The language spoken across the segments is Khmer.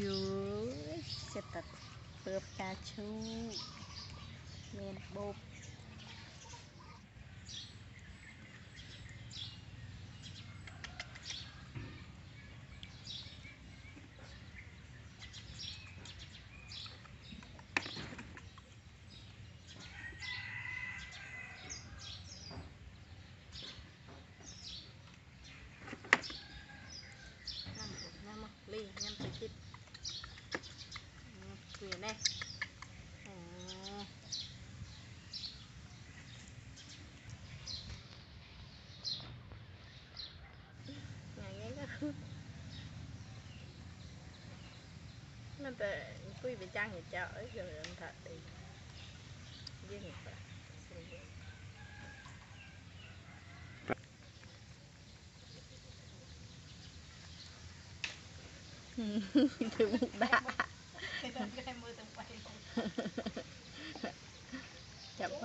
យូចិត្តតែពើផ្កាឈូកមានបូប แต่คุยไปจ้างเหตุเจ้าเอ้ยเรื่องถัดไปยิ่งไปถือมุกดาจับไป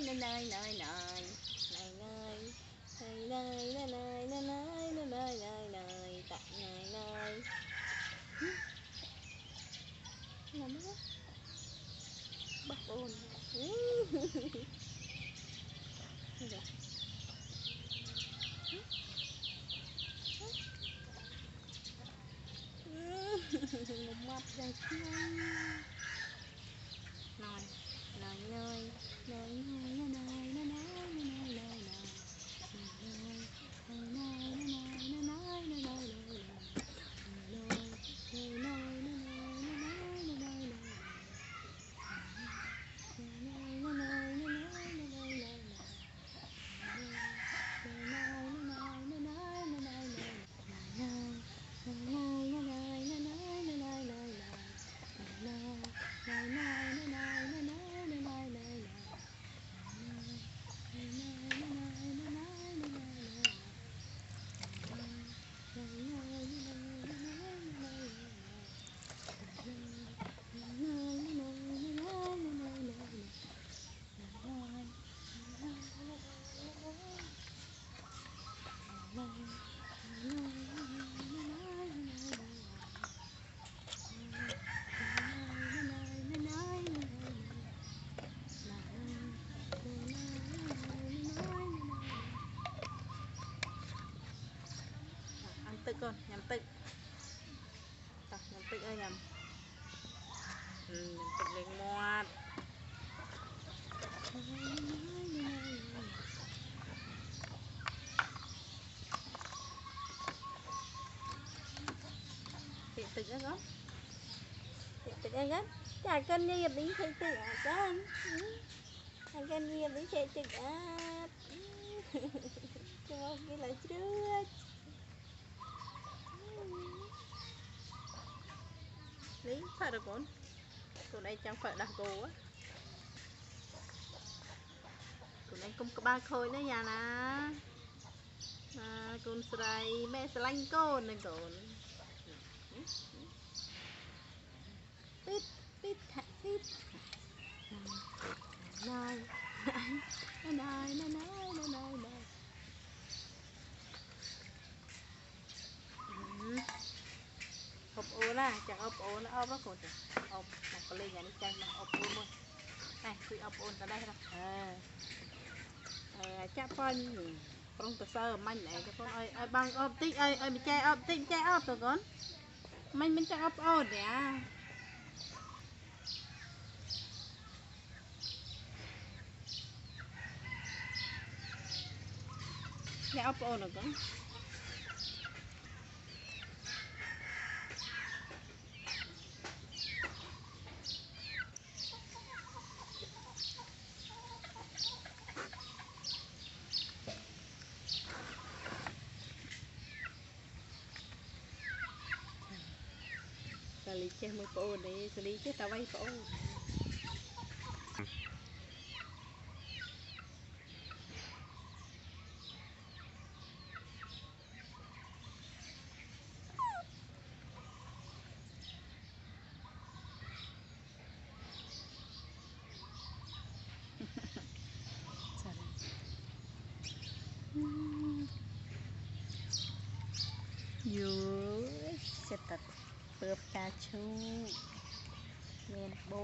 เลยงวดติดตึกแล้วก็ติดตึกแล้วก็จากกันเงียบนี้ใช้ตึกอ่ะจ้าจากกันเงียบนี้ใช้ตึกอ่ะจะมองไปหลายเชื่อ Lấy phạt được con នកូនឯងចង់ផាត់ដាស់គោហ៎កូនឯងគុំក្បាលខូចណាយ៉ាណាណាកូនស្រីម៉ែស្រឡាញ់កូនណាកូនពីតពីតថាពីតណាយណាយណាយណាយណាយណាយណាយអឺ អបអូនណាចាំអ បអូនអបណាកូនចាអបមកកលេងអានេះចាញ់មកអបអូនមួយណែជួយអបអូនទៅដែរណាអើអើចាក់ប៉ាញ់ប្រុងទៅសើមាញ់ឯងទៅកូនឲ្យឲ្យបងអបតិចឲ្យឲ្យម្ចាស់អបតិចម្ចាស់អបទៅកូនមាញ់មិនចាក់អបអូនទេអាអ្នកអបអូនទៅកូនសាលី ចេះមួយប្អូនទេសាលីចេះតែវាយប្អូនសាលីយូចិត្តតែ ពើផ្កាឈូកមានបោ